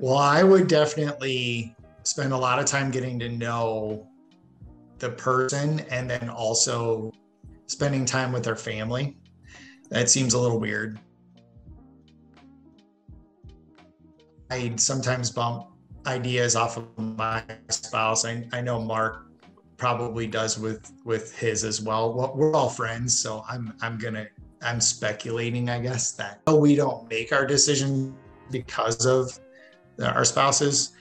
Well, I would definitely spend a lot of time getting to know the person and then also spending time with their family. That seems a little weird. I sometimes bump ideas off of my spouse. I, I know Marc probably does with with his as well. well. We're all friends, so I'm I'm gonna I'm speculating, I guess, that we don't make our decision because of our spouses.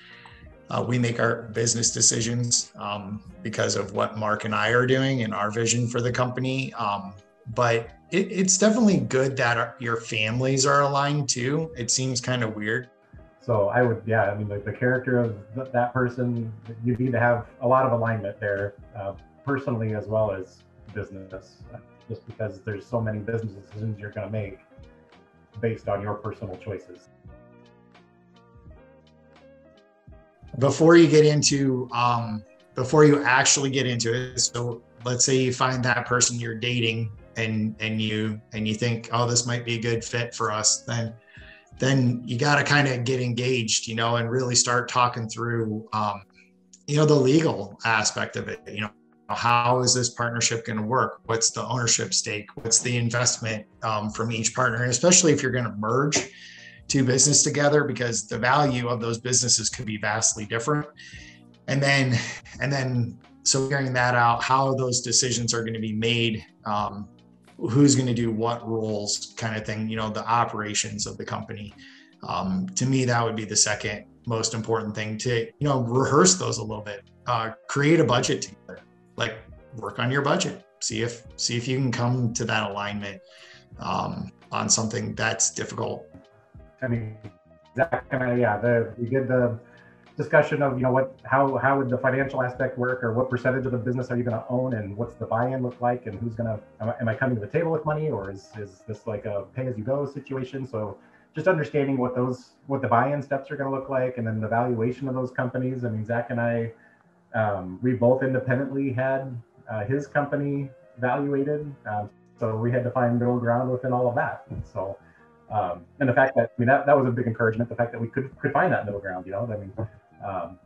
Uh, we make our business decisions um, because of what Marc and I are doing and our vision for the company. Um, but it, it's definitely good that our, your families are aligned too. It seems kind of weird. So I would, yeah, I mean, like the character of th- that person, you need to have a lot of alignment there, uh, personally as well as business, just because there's so many business decisions you're going to make based on your personal choices. Before you get into um, before you actually get into it so let's say you find that person you're dating and and you and you think oh this might be a good fit for us then then you got to kind of get engaged you know and really start talking through um, you know the legal aspect of it you know how is this partnership going to work? What's the ownership stake? What's the investment um, from each partner? And especially if you're going to merge two business together because the value of those businesses could be vastly different. And then, and then, so figuring that out, how those decisions are going to be made, um, who's going to do what roles, kind of thing. You know, the operations of the company. Um, to me, that would be the second most important thing to you know rehearse those a little bit. Uh, create a budget together, like work on your budget. See if see if you can come to that alignment um, on something that's difficult I mean, Zak and I, yeah, the, we did the discussion of, you know, what, how, how would the financial aspect work or what percentage of the business are you going to own and what's the buy-in look like and who's going to, am, am I coming to the table with money or is, is this like a pay as you go situation? So just understanding what those, what the buy-in steps are going to look like and then the valuation of those companies. I mean, Zak and I, um, we both independently had uh, his company evaluated. Um, so we had to find middle ground within all of that. So, um, and the fact that I mean that, that was a big encouragement. The fact that we could could find that middle ground. You know, I mean, um,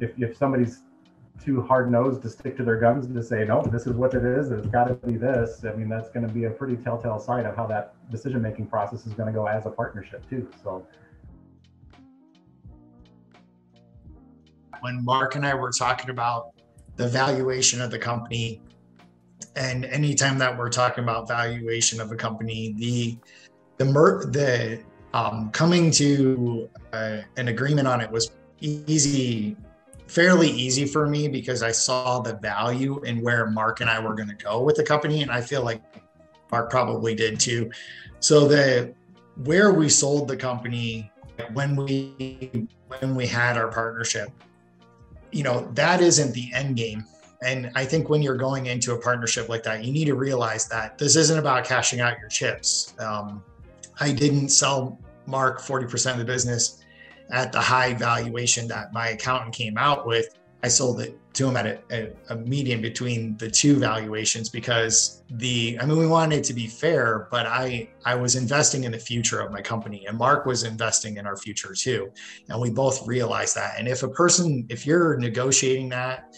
if if somebody's too hard nosed to stick to their guns and to say no, this is what it is. It's got to be this. I mean, that's going to be a pretty telltale sign of how that decision making process is going to go as a partnership too. So. When Marc and I were talking about the valuation of the company, and anytime that we're talking about valuation of a company, the the mer- the um, coming to uh, an agreement on it was easy fairly easy for me because I saw the value in where Marc and I were going to go with the company, and I feel like Marc probably did too. So the where we sold the company when we when we had our partnership, you know, that isn't the end game. And I think when you're going into a partnership like that, you need to realize that this isn't about cashing out your chips. Um, I didn't sell Marc 40% of the business at the high valuation that my accountant came out with. I sold it to him at a, a, a, median between the two valuations because the I mean we wanted it to be fair, but I I was investing in the future of my company and Marc was investing in our future too. And we both realized that. And if a person if you're negotiating that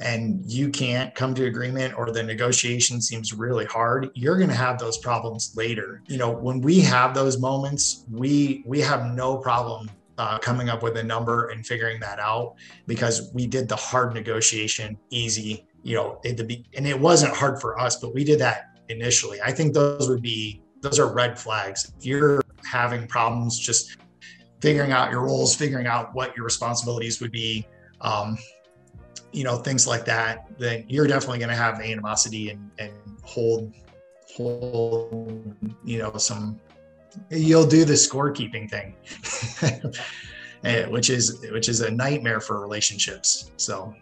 and you can't come to agreement or the negotiation seems really hard you're going to have those problems later. You know when we have those moments we we have no problem uh, coming up with a number and figuring that out because we did the hard negotiation easy you know at the and it wasn't hard for us but we did that initially. I think those would be those are red flags. If you're having problems just figuring out your roles figuring out what your responsibilities would be um, you know things like that then you're definitely going to have animosity and, and hold hold you know some you'll do the scorekeeping thing. Which is which is a nightmare for relationships. So